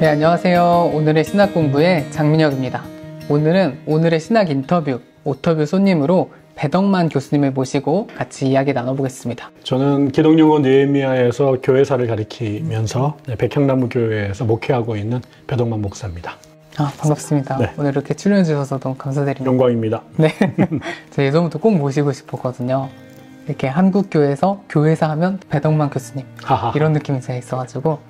네, 안녕하세요. 오늘의 신학 공부의 장민혁입니다. 오늘은 오늘의 신학 인터뷰, 오터뷰 손님으로 배덕만 교수님을 모시고 같이 이야기 나눠보겠습니다. 저는 기독용어 느헤미야에서 교회사를 가리키면서 네, 백향나무 교회에서 목회하고 있는 배덕만 목사입니다. 아, 반갑습니다. 네. 오늘 이렇게 출연해 주셔서 너무 감사드립니다. 영광입니다. 네. 제가 예전부터 꼭 모시고 싶었거든요. 이렇게 한국 교회에서 교회사 하면 배덕만 교수님 하하. 이런 느낌이 제가 있어가지고 이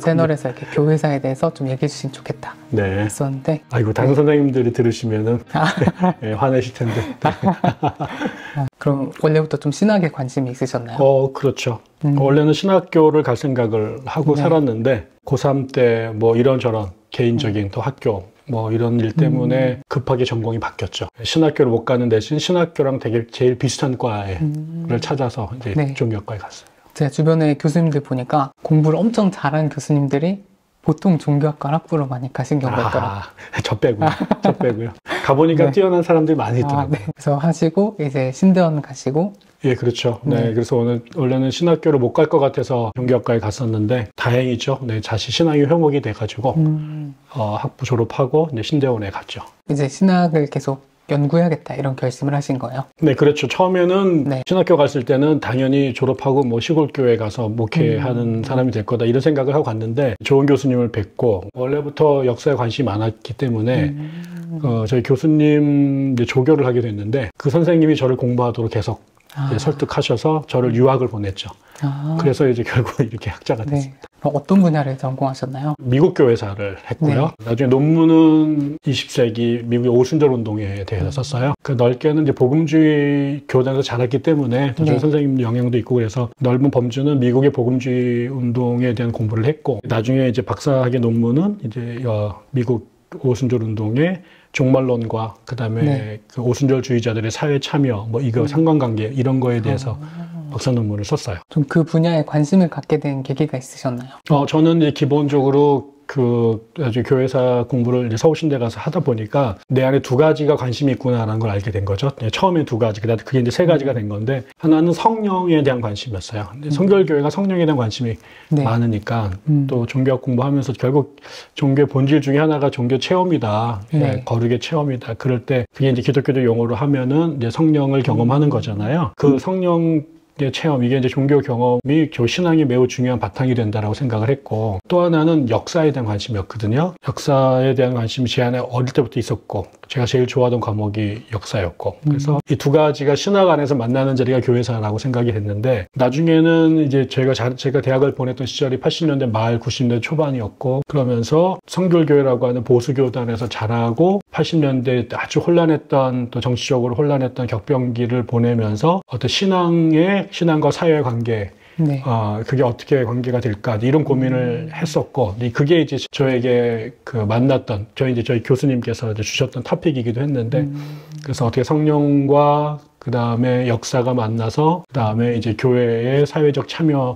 채널에서 이렇게 교회사에 대해서 좀 얘기해 주시면 좋겠다 네. 했었는데 아이고 다른 선생님들이 들으시면은 아. 네, 화내실 텐데. 그럼 원래부터 좀 신학에 관심이 있으셨나요? 어 그렇죠. 음. 원래는 신학교를 갈 생각을 하고 네. 살았는데 고3 때 뭐 이런저런 개인적인 또 학교 뭐 이런 일 때문에 급하게 전공이 바뀌었죠. 신학교를 못 가는 대신 신학교랑 되게 제일 비슷한 과를 음. 찾아서 이제 네. 종교학과에 갔어요. 제 주변에 교수님들 보니까 공부를 엄청 잘하는 교수님들이 보통 종교학과 학부로 많이 가신 경우가 있더라고요. 아, 저 빼고요. 저 빼고요. 가보니까 네. 뛰어난 사람들이 많이 아, 있더라고요. 네. 그래서 하시고 이제 신대원 가시고 예, 그렇죠. 네, 네. 그래서 오늘 원래는 신학교를 못 갈 것 같아서 종교학과에 갔었는데 다행이죠. 네, 다시 신앙이 회복이 돼가지고 음, 어, 학부 졸업하고 이제 신대원에 갔죠. 이제 신학을 계속 연구해야겠다 이런 결심을 하신 거예요. 네, 그렇죠. 처음에는 네. 신학교 갔을 때는 당연히 졸업하고 뭐 시골 교회 가서 목회하는 음. 사람이 될 거다 이런 생각을 하고 갔는데 좋은 교수님을 뵙고 원래부터 역사에 관심이 많았기 때문에 음, 어, 저희 교수님 이제 조교를 하게 됐는데 그 선생님이 저를 공부하도록 계속 아, 설득하셔서 저를 유학을 보냈죠. 아, 그래서 이제 결국 이렇게 학자가. 네. 어떤 분야를 전공하셨나요? 미국 교회사를 했고요. 나중에 논문은 20세기 미국의 오순절 운동에 대해서 썼어요. 그 넓게는 이제 복음주의 교단에서 자랐기 때문에 또 저희 네. 선생님 영향도 있고 그래서 넓은 범주는 미국의 복음주의 운동에 대한 공부를 했고 나중에 이제 박사학위 논문은 이제 어, 미국 오순절 운동의 종말론과 그다음에 네. 그 오순절주의자들의 사회 참여 뭐 이거 상관관계 이런 거에 대해서 아, 박사 논문을 썼어요. 좀 그 분야에 관심을 갖게 된 계기가 있으셨나요? 어, 저는 이제 기본적으로 그 아주 교회사 공부를 이제 서울신대 가서 하다 보니까 내 안에 두 가지가 관심이 있구나라는 걸 알게 된 거죠. 네, 처음에 두 가지, 그다음에 그게 이제 세 가지가 된 건데 하나는 성령에 대한 관심이었어요. 근데 성결교회가 성령에 대한 관심이 네. 많으니까 음. 또 종교학 공부하면서 결국 종교의 본질 중에 하나가 종교 체험이다. 예, 네. 거룩의 체험이다. 그럴 때 그게 이제 기독교적 용어로 하면은 이제 성령을 경험하는 거잖아요. 그 성령 의 체험. 이게 이제 종교 경험이 교 신앙이 매우 중요한 바탕이 된다라고 생각을 했고 또 하나는 역사에 대한 관심이었거든요. 역사에 대한 관심이 제 안에 어릴 때부터 있었고 제가 제일 좋아하던 과목이 역사였고. 그래서 이두 가지가 신학 안에서 만나는 자리가 교회사라고 생각이 됐는데 나중에는 이제 제가 자- 제가 대학을 보냈던 시절이 80년대 말 90년대 초반이었고 그러면서 성결교회라고 하는 보수교단에서 자라고 80년대 아주 혼란했던 또 정치적으로 혼란했던 격변기를 보내면서 어떤 신앙의 신앙과 사회 관계 네. 어, 그게 어떻게 관계가 될까 이런 고민을 했었고 이- 그게 이제 저에게 그 만났던 저희 이제 저희 교수님께서 이제 주셨던 토픽이기도 했는데 음, 그래서 어떻게 성령과 그 다음에 역사가 만나서 그 다음에 이제 교회의 사회적 참여에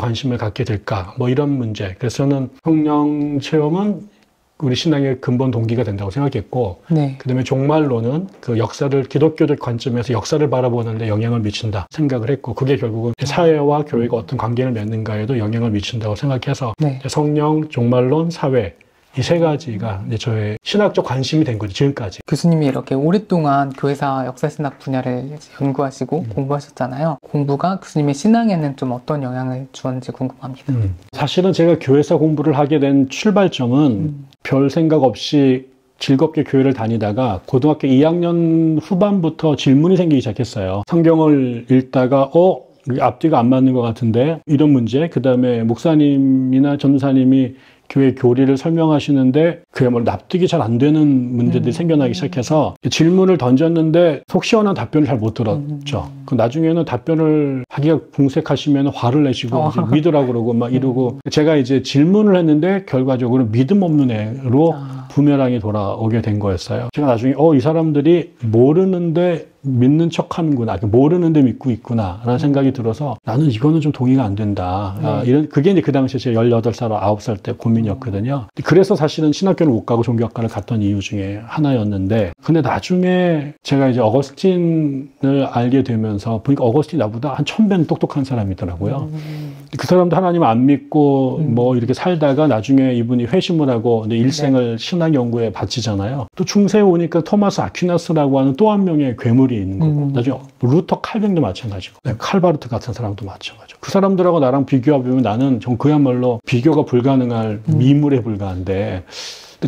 관심을 갖게 될까 뭐 이런 문제. 그래서 저는 성령 체험은 우리 신앙의 근본 동기가 된다고 생각했고 네. 그다음에 종말론은 그 역사를 기독교적 관점에서 역사를 바라보는데 영향을 미친다 생각을 했고 그게 결국은 사회와 교회가 어떤 관계를 맺는가에도 영향을 미친다고 생각해서 네. 성령, 종말론, 사회 이 세 가지가 이제 저의 신학적 관심이 된 거죠 지금까지. 교수님이 이렇게 오랫동안 교회사 역사신학 분야를 연구하시고 음. 공부하셨잖아요. 공부가 교수님의 신앙에는 좀 어떤 영향을 주었는지 궁금합니다. 음. 사실은 제가 교회사 공부를 하게 된 출발점은 음. 별 생각 없이 즐겁게 교회를 다니다가 고등학교 2학년 후반부터 질문이 생기기 시작했어요. 성경을 읽다가 어 앞뒤가 안 맞는 것 같은데 이런 문제. 그 다음에 목사님이나 전사님이 교회 교리를 설명하시는데 그야말로 납득이 잘 안 되는 문제들이 음. 생겨나기 시작해서 질문을 던졌는데 속 시원한 답변을 잘 못 들었죠. 음. 그 나중에는 답변을 하기가 궁색하시면 화를 내시고 어. 이제 믿으라고 그러고 막 이러고 제가 이제 질문을 했는데 결과적으로 믿음 없는 애로 아. 부메랑이 돌아오게 된 거였어요. 제가 나중에 어 이 사람들이 모르는데 믿는 척 하는구나. 모르는데 믿고 있구나. 라는 생각이 들어서 나는 이거는 좀 동의가 안 된다. 아, 네. 이런, 그게 이제 그 당시에 제가 18살, 9살 때 고민이었거든요. 그래서 사실은 신학교를 못 가고 종교학과를 갔던 이유 중에 하나였는데, 근데 나중에 제가 이제 어거스틴을 알게 되면서 보니까 어거스틴이 나보다 한 천배는 똑똑한 사람이더라고요. 음. 그 사람도 하나님 안 믿고 음. 뭐 이렇게 살다가 나중에 이분이 회심을 하고 이제 일생을 신학 연구에 바치잖아요. 또 중세에 오니까 토마스 아퀴나스라고 하는 또 한 명의 괴물이 있는 거고 음. 나중에 루터 칼뱅도 마찬가지고 네, 칼바르트 같은 사람도 마찬가지고 그 사람들하고 나랑 비교해보면 나는 전 그야말로 비교가 불가능할 음. 미물에 불과한데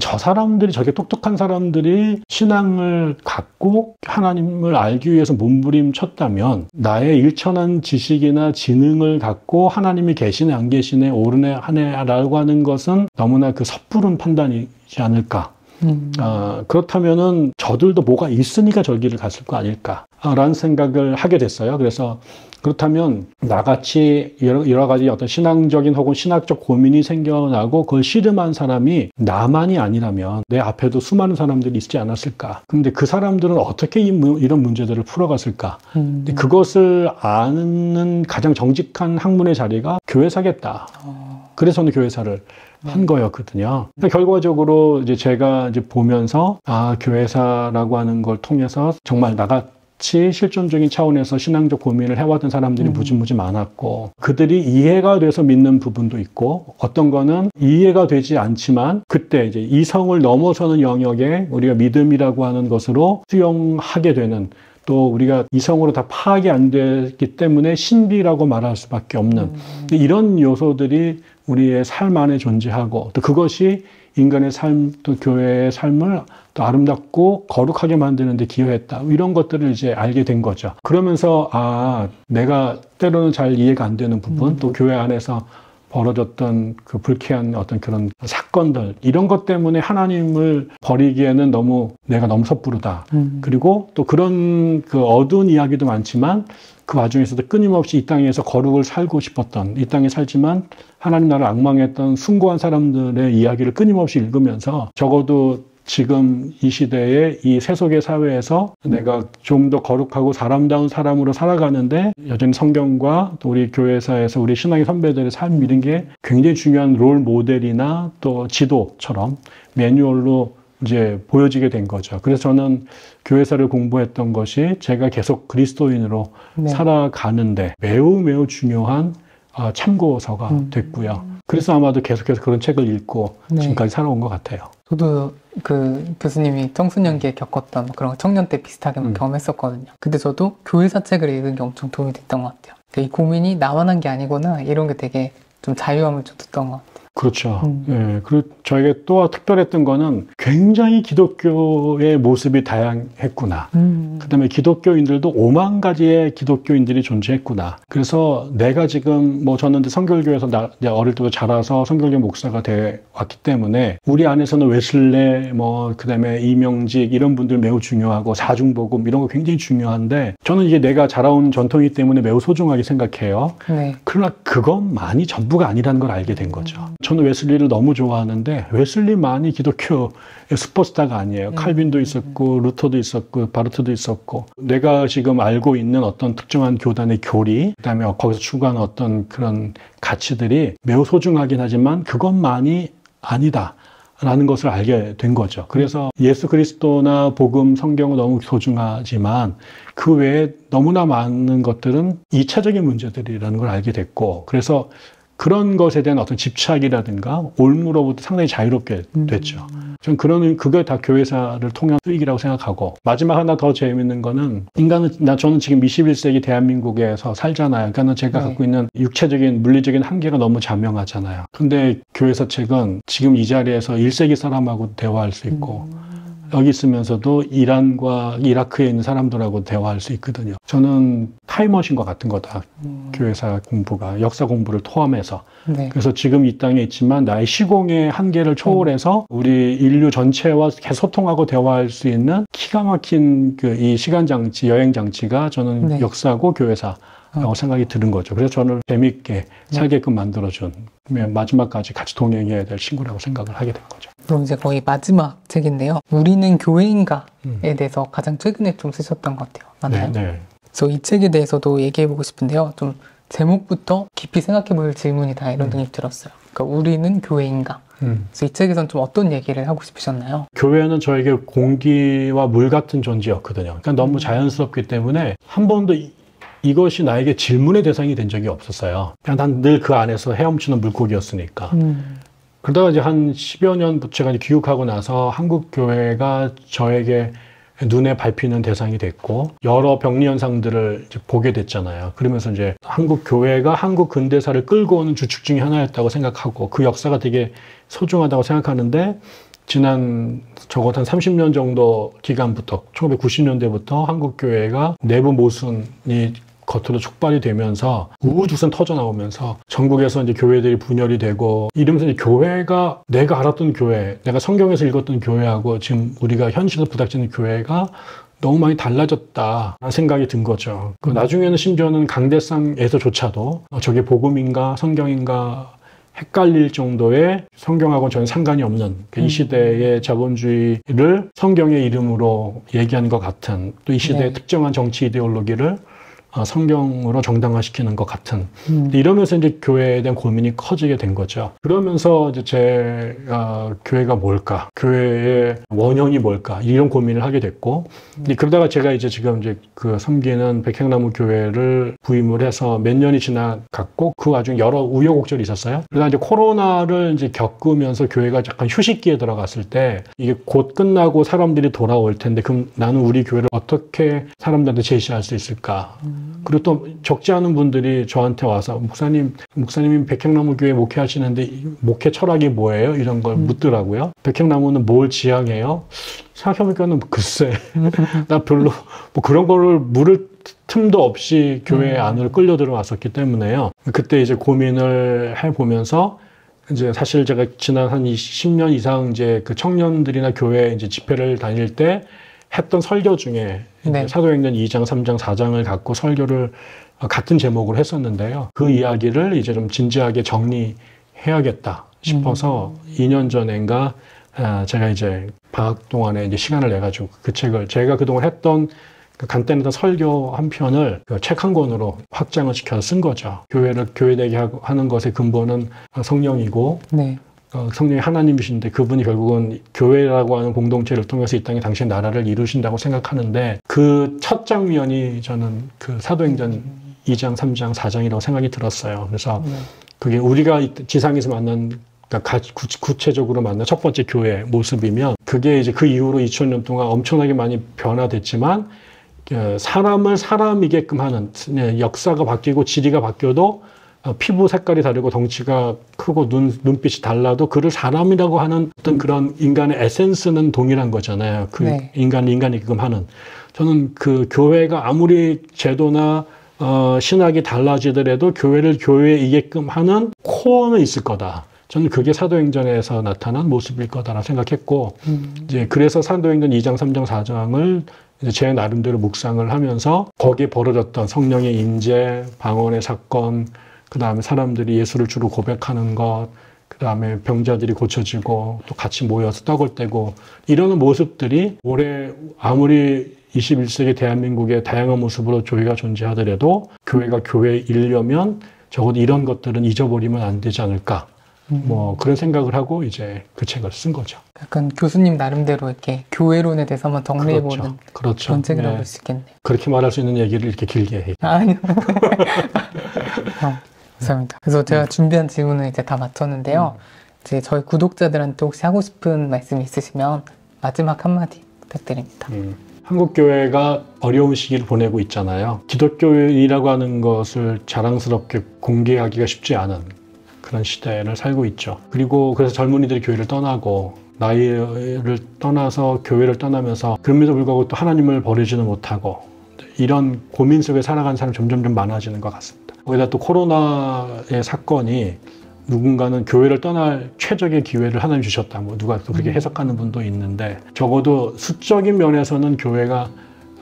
저 사람들이 저게 똑똑한 사람들이 신앙을 갖고 하나님을 알기 위해서 몸부림쳤다면 나의 일천한 지식이나 지능을 갖고 하나님이 계시네 안 계시네 오르네 하네라고 하는 것은 너무나 그 섣부른 판단이지 않을까. 음. 아, 그렇다면은 저들도 뭐가 있으니까 저 길을 갔을 거 아닐까라는 생각을 하게 됐어요. 그래서 그렇다면 나같이 여러, 여러 가지 어떤 신앙적인 혹은 신학적 고민이 생겨나고 그걸 씨름한 사람이 나만이 아니라면 내 앞에도 수많은 사람들이 있지 않았을까. 근데 그 사람들은 어떻게 이, 문- 이런 문제들을 풀어갔을까. 음. 근데 그것을 아는 가장 정직한 학문의 자리가 교회사겠다. 어. 그래서 저는 교회사를 한 거였거든요. 결과적으로 이제 제가 이제 보면서 아 교회사라고 하는 걸 통해서 정말 나같이 실존적인 차원에서 신앙적 고민을 해왔던 사람들이 음. 무지무지 많았고 그들이 이해가 돼서 믿는 부분도 있고 어떤 거는 이해가 되지 않지만 그때 이제 이성을 넘어서는 영역에 우리가 믿음이라고 하는 것으로 수용하게 되는 또 우리가 이성으로 다 파악이 안 됐기 때문에 신비라고 말할 수밖에 없는 음. 이런 요소들이 우리의 삶 안에 존재하고 또 그것이 인간의 삶, 또 교회의 삶을 또 아름답고 거룩하게 만드는데 기여했다. 이런 것들을 이제 알게 된 거죠. 그러면서 아, 내가 때로는 잘 이해가 안 되는 부분, 음. 또 교회 안에서 벌어졌던 그 불쾌한 어떤 그런 사건들, 이런 것 때문에 하나님을 버리기에는 너무 내가 너무 섣부르다. 음. 그리고 또 그런 그 어두운 이야기도 많지만 그 와중에서도 끊임없이 이 땅에서 거룩을 살고 싶었던 이 땅에 살지만 하나님 나라를 악망했던 숭고한 사람들의 이야기를 끊임없이 읽으면서 적어도 지금 이 시대의 이 세속의 사회에서 내가 좀 더 거룩하고 사람다운 사람으로 살아가는데 여전히 성경과 또 우리 교회사에서 우리 신앙의 선배들의 삶 이런 게 굉장히 중요한 롤 모델이나 또 지도처럼 매뉴얼로 이제 보여지게 된 거죠. 그래서 저는 교회사를 공부했던 것이 제가 계속 그리스도인으로 네. 살아가는데 매우 매우 중요한 아, 참고서가 음. 됐고요. 그래서 아마도 계속해서 그런 책을 읽고 네. 지금까지 살아온 것 같아요. 저도 그 교수님이 청소년기에 겪었던 그런 청년 때 비슷하게 막 음. 경험했었거든요. 근데 저도 교회사 책을 읽은 게 엄청 도움이 됐던 것 같아요. 이 고민이 나만 한 게 아니구나 이런 게 되게 좀 자유함을 줬던 것 같아요. 그렇죠. 음. 예, 그리고 저에게 또 특별했던 거는 굉장히 기독교의 모습이 다양했구나. 음. 그 다음에 기독교인들도 5만 가지의 기독교인들이 존재했구나. 그래서 내가 지금 뭐 저는 성결교에서 나, 어릴 때부터 자라서 성결교 목사가 돼 왔기 때문에 우리 안에서는 웨슬레 뭐 그다음에 이명직 이런 분들 매우 중요하고 사중복음 이런 거 굉장히 중요한데 저는 이게 내가 자라온 전통이기 때문에 매우 소중하게 생각해요. 네. 그러나 그것만이 전부가 아니라는 걸 알게 된 거죠. 저는 웨슬리를 너무 좋아하는데 웨슬리만이 기독교의 슈퍼스타가 아니에요. 음. 칼빈도 있었고 루터도 있었고 바르트도 있었고 내가 지금 알고 있는 어떤 특정한 교단의 교리 그다음에 거기서 추구하는 어떤 그런 가치들이 매우 소중하긴 하지만 그것만이 아니다. 라는 것을 알게 된 거죠. 그래서 예수 그리스도나 복음, 성경은 너무 소중하지만 그 외에 너무나 많은 것들은 이차적인 문제들이라는 걸 알게 됐고, 그래서 그런 것에 대한 어떤 집착이라든가 올무로부터 상당히 자유롭게 됐죠. 전 그런 그게 다 교회사를 통한 수익이라고 생각하고 마지막 하나 더 재미있는 거는 인간은 나 저는 지금 21세기 대한민국에서 살잖아요. 그러니까는 제가 네. 갖고 있는 육체적인 물리적인 한계가 너무 자명하잖아요. 근데 교회사 책은 지금 이 자리에서 1세기 사람하고 대화할 수 있고 여기 있으면서도 이란과 이라크에 있는 사람들하고 대화할 수 있거든요. 저는 타임머신과 같은 거다. 음. 교회사 공부가 역사 공부를 포함해서 네. 그래서 지금 이 땅에 있지만 나의 시공의 한계를 초월해서 우리 인류 전체와 계속 소통하고 대화할 수 있는 기가 막힌 그 이 시간 장치, 여행 장치가 저는 네. 역사고 교회사라고 생각이 드는 거죠. 그래서 저는 재밌게 살게끔 만들어준 마지막까지 같이 동행해야 될 친구라고 생각을 하게 된 거죠. 그럼 이제 거의 마지막 책인데요. 우리는 교회인가에 음. 대해서 가장 최근에 좀 쓰셨던 것 같아요. 맞나요? 네, 네. 그래서 이 책에 대해서도 얘기해보고 싶은데요. 좀 제목부터 깊이 생각해볼 질문이다 이런 느낌이 들었어요. 그러니까 우리는 교회인가? 음. 그래서 이 책에서는 좀 어떤 얘기를 하고 싶으셨나요? 교회는 저에게 공기와 물 같은 존재였거든요. 그러니까 너무 자연스럽기 때문에 한 번도 이- 이것이 나에게 질문의 대상이 된 적이 없었어요. 그냥 난 늘 그 안에서 헤엄치는 물고기였으니까. 음. 그러다가 이제 한 10여 년 제가 이제 귀국하고 나서 한국 교회가 저에게 눈에 밟히는 대상이 됐고 여러 병리 현상들을 이제 보게 됐잖아요. 그러면서 이제 한국 교회가 한국 근대사를 끌고 오는 주축 중에 하나였다고 생각하고 그 역사가 되게 소중하다고 생각하는데 지난 적어도 한 30년 정도 기간부터 1990년대부터 한국 교회가 내부 모순이 겉으로 촉발이 되면서 우후죽순 터져 나오면서 전국에서 이제 교회들이 분열이 되고 이러면서 이제 교회가 내가 알았던 교회, 내가 성경에서 읽었던 교회하고 지금 우리가 현실을 부닥치는 교회가 너무 많이 달라졌다라는 생각이 든 거죠. 그 나중에는 심지어는 강대상에서조차도 어, 저게 복음인가 성경인가 헷갈릴 정도의 성경하고 전혀 상관이 없는 그이 시대의 자본주의를 성경의 이름으로 얘기하는 것 같은 또 이 시대의 네. 특정한 정치 이데올로기를 어, 성경으로 정당화시키는 것 같은 음. 이러면서 이제 교회에 대한 고민이 커지게 된 거죠. 그러면서 이제 제가 교회가 뭘까, 교회의 원형이 뭘까 이런 고민을 하게 됐고 음. 그러다가 제가 이제 지금 이제 그 섬기는 백향나무 교회를 부임을 해서 몇 년이 지나갔고 그 와중에 여러 우여곡절이 있었어요. 그러다 이제 코로나를 이제 겪으면서 교회가 약간 휴식기에 들어갔을 때 이게 곧 끝나고 사람들이 돌아올 텐데 그럼 나는 우리 교회를 어떻게 사람들한테 제시할 수 있을까? 음. 그리고 또 적지 않은 분들이 저한테 와서 목사님, 목사님이 백향나무 교회 목회하시는데 목회 철학이 뭐예요? 이런 걸 음. 묻더라고요. 백향나무는 뭘 지향해요? 생각해보니까는 글쎄, 나 별로 뭐 그런 거를 물을 틈도 없이 교회 음. 안으로 끌려 들어왔었기 때문에요. 그때 이제 고민을 해보면서 이제 사실 제가 지난 한 10년 이상 이제 그 청년들이나 교회 이제 집회를 다닐 때 했던 설교 중에 네. 사도행전 2장, 3장, 4장을 갖고 설교를 같은 제목으로 했었는데요. 그 이야기를 이제 좀 진지하게 정리해야겠다 싶어서 음. 2년 전인가 아, 제가 이제 방학 동안에 이제 시간을 내 가지고 그 책을 제가 그동안 했던 그 간단했던 설교 한 편을 그 책 한 권으로 확장을 시켜서 쓴 거죠. 교회를 교회되게 하는 것의 근본은 성령이고 네. 어, 성령이 하나님이신데 그분이 결국은 교회라고 하는 공동체를 통해서 이 땅에 당신 나라를 이루신다고 생각하는데 그 첫 장면이 저는 그 사도행전 2장, 3장, 4장이라고 생각이 들었어요. 그래서 네. 그게 우리가 지상에서 만난 그러니까 구체적으로 만난 첫 번째 교회 모습이면 그게 이제 그 이후로 2000년 동안 엄청나게 많이 변화됐지만 그 사람을 사람이게끔 하는 네, 역사가 바뀌고 지리가 바뀌어도 어, 피부 색깔이 다르고 덩치가 크고 눈, 눈빛이 달라도 그를 사람이라고 하는 어떤 그런 인간의 에센스는 동일한 거잖아요. 그 네. 인간, 인간이끔 하는. 저는 그 교회가 아무리 제도나 어, 신학이 달라지더라도 교회를 교회이게끔 하는 코어는 있을 거다. 저는 그게 사도행전에서 나타난 모습일 거다라 생각했고, 음. 이제 그래서 사도행전 2장, 3장, 4장을 이제 제 나름대로 묵상을 하면서 거기에 벌어졌던 성령의 임재, 방언의 사건, 그 다음에 사람들이 예수를 주로 고백하는 것, 그 다음에 병자들이 고쳐지고 또 같이 모여서 떡을 떼고 이러는 모습들이 올해 아무리 21세기 대한민국의 다양한 모습으로 교회가 존재하더라도 교회가 교회이려면 적어도 이런 것들은 잊어버리면 안 되지 않을까. 음. 뭐 그런 생각을 하고 이제 그 책을 쓴 거죠. 약간 교수님 나름대로 이렇게 교회론에 대해서 한번 정리해 보는 그렇죠. 그렇죠. 그런 책이라고 네. 볼수 있겠네요. 그렇게 말할 수 있는 얘기를 이렇게 길게 해. 아니요. 어. 감사합니다. 그래서 제가 음. 준비한 질문을 이제 다 마쳤는데요. 음. 이제 저희 구독자들한테 혹시 하고 싶은 말씀 있으시면 마지막 한마디 부탁드립니다. 음. 한국 교회가 어려운 시기를 보내고 있잖아요. 기독교인이라고 하는 것을 자랑스럽게 공개하기가 쉽지 않은 그런 시대를 살고 있죠. 그리고 그래서 젊은이들이 교회를 떠나고 나이를 떠나서 교회를 떠나면서 그럼에도 불구하고 또 하나님을 버리지는 못하고 이런 고민 속에 살아가는 사람이 점점 좀 많아지는 것 같습니다. 거기다 또 코로나의 사건이 누군가는 교회를 떠날 최적의 기회를 하나님 주셨다. 뭐 누가 또 그렇게 음. 해석하는 분도 있는데 적어도 수적인 면에서는 교회가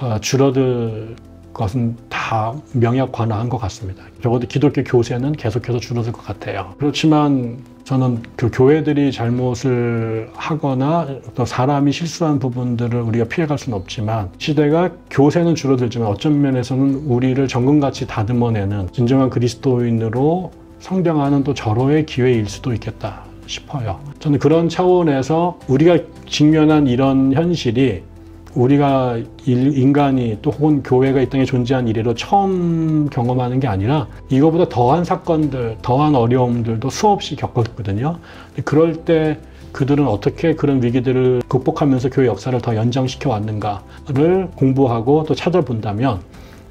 어, 줄어들 것은 다 명약 관화한 것 같습니다. 적어도 기독교 교세는 계속해서 줄어들 것 같아요. 그렇지만 저는 그 교회들이 잘못을 하거나 또 사람이 실수한 부분들을 우리가 피해갈 수는 없지만 시대가 교세는 줄어들지만 어떤 면에서는 우리를 정금같이 다듬어내는 진정한 그리스도인으로 성장하는 또 절호의 기회일 수도 있겠다 싶어요. 저는 그런 차원에서 우리가 직면한 이런 현실이 우리가 일- 인간이 또 혹은 교회가 이 땅에 존재한 이래로 처음 경험하는 게 아니라 이거보다 더한 사건들, 더한 어려움들도 수없이 겪었거든요. 그럴 때 그들은 어떻게 그런 위기들을 극복하면서 교회 역사를 더 연장시켜 왔는가를 공부하고 또 찾아본다면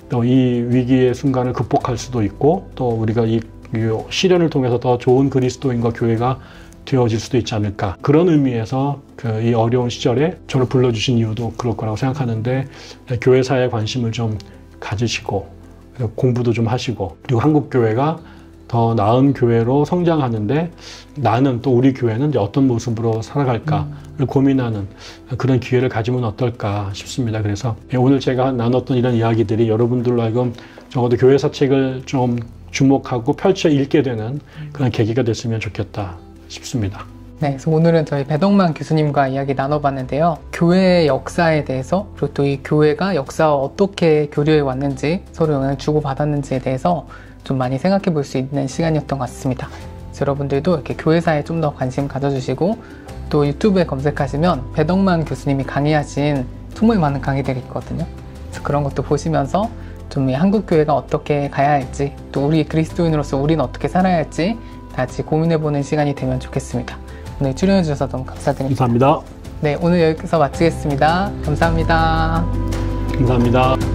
또 이 위기의 순간을 극복할 수도 있고 또 우리가 이, 이 시련을 통해서 더 좋은 그리스도인과 교회가 되어질 수도 있지 않을까 그런 의미에서 그 이 어려운 시절에 저를 불러주신 이유도 그럴 거라고 생각하는데 교회사에 관심을 좀 가지시고 공부도 좀 하시고 그리고 한국 교회가 더 나은 교회로 성장하는데 나는 또 우리 교회는 이제 어떤 모습으로 살아갈까를 고민하는 그런 기회를 가지면 어떨까 싶습니다. 그래서 오늘 제가 나눴던 이런 이야기들이 여러분들로 하여금 적어도 교회사 책을 좀 주목하고 펼쳐 읽게 되는 그런 계기가 됐으면 좋겠다 싶습니다. 네, 그래서 오늘은 저희 배덕만 교수님과 이야기 나눠봤는데요. 교회의 역사에 대해서 그리고 또 이 교회가 역사와 어떻게 교류해 왔는지 서로 영향을 주고받았는지에 대해서 좀 많이 생각해 볼 수 있는 시간이었던 것 같습니다. 여러분들도 이렇게 교회사에 좀 더 관심 가져주시고 또 유튜브에 검색하시면 배덕만 교수님이 강의하신 정말 많은 강의들이 있거든요. 그래서 그런 것도 보시면서 좀이 한국 교회가 어떻게 가야 할지 또 우리 그리스도인으로서 우리는 어떻게 살아야 할지 같이 고민해보는 시간이 되면 좋겠습니다. 오늘 출연해주셔서 너무 감사드립니다. 감사합니다. 네, 오늘 여기서 마치겠습니다. 감사합니다. 감사합니다.